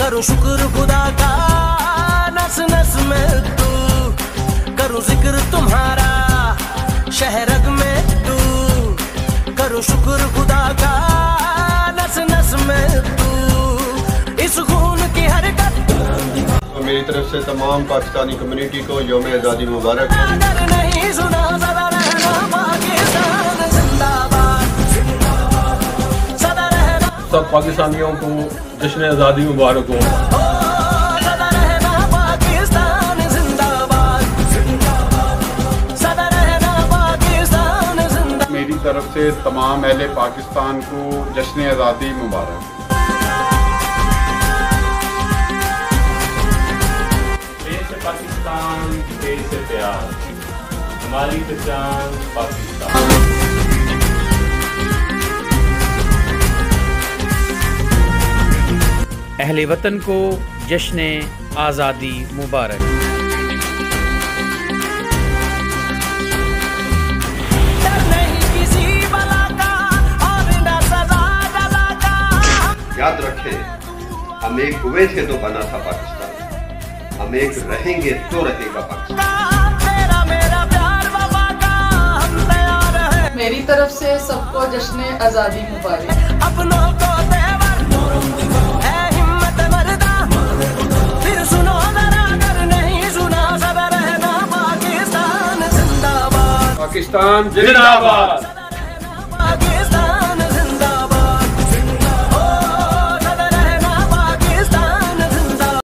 करूँ शुक्र खुदा का। नस नस में तू। करूँ ज़िक्र तुम्हारा शहरग में तू। करूँ शुक्र खुदा का नस नस में तू। इस खून की हरकत। तो मेरी तरफ़ से तमाम पाकिस्तानी कम्युनिटी को योम आज़ादी मुबारक। नहीं सुना सब पाकिस्तानियों को जश्न आज़ादी मुबारक हो। ओ, पाकिस्तान जिंदाबाद सदा रहना पाकिस्तान जिंदाबाद मेरी तरफ़ से तमाम अहले पाकिस्तान को जश्न आज़ादी मुबारक। पाकिस्तान देश से प्यार। हमारी पहचान पाकिस्तान। अहले वतन को जश्न आज़ादी मुबारक। याद रखें हम एक हुए थे तो बना था पाकिस्तान। हम एक रहेंगे तो रहेगा पाकिस्तान। मेरा प्यार बाबा का हम तैयार हैं मेरी तरफ़ से सबको जश्न आज़ादी मुबारक। अपनों को पाकिस्तान जिंदाबाद।